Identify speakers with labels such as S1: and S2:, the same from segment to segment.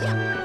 S1: 亮。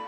S1: 음.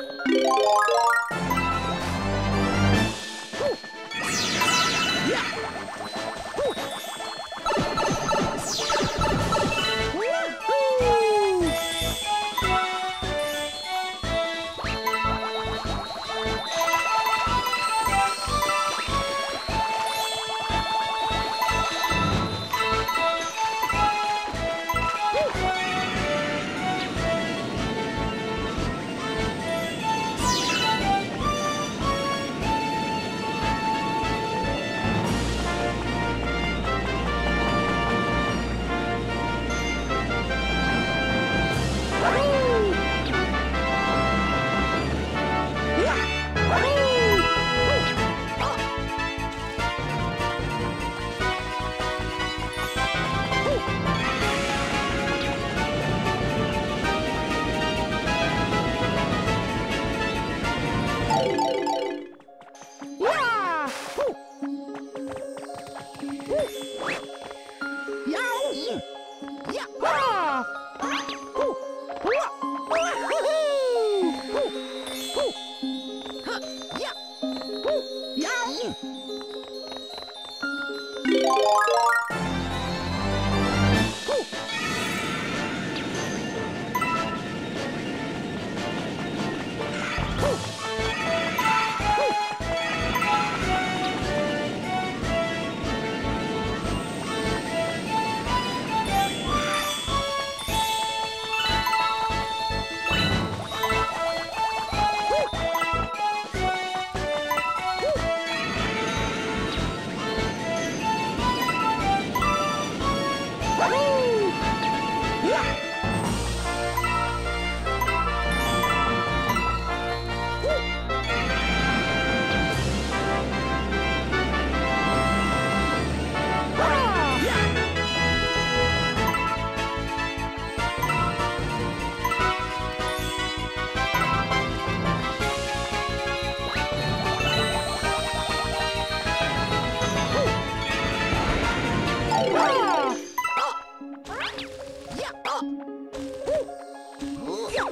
S1: Thank you. うん、やっ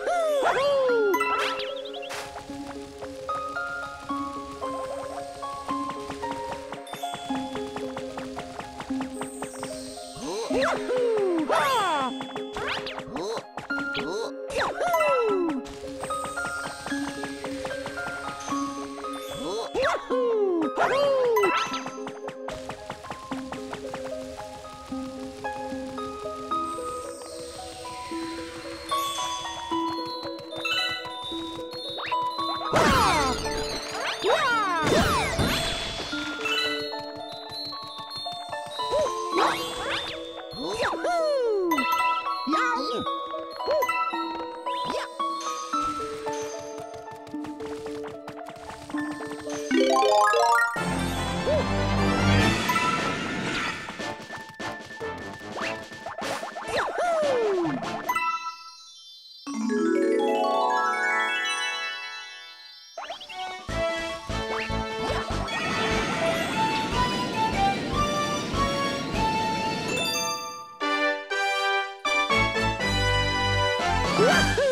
S1: Woohoo!